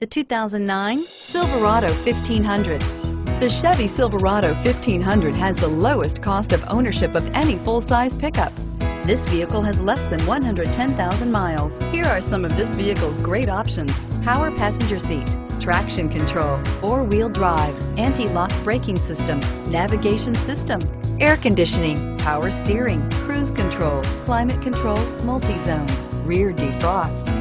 The 2009 Silverado 1500. The Chevy Silverado 1500 has the lowest cost of ownership of any full-size pickup. This vehicle has less than 110,000 miles. Here are some of this vehicle's great options. Power passenger seat, traction control, four-wheel drive, anti-lock braking system, navigation system, air conditioning, power steering, cruise control, climate control, multi-zone, rear defrost.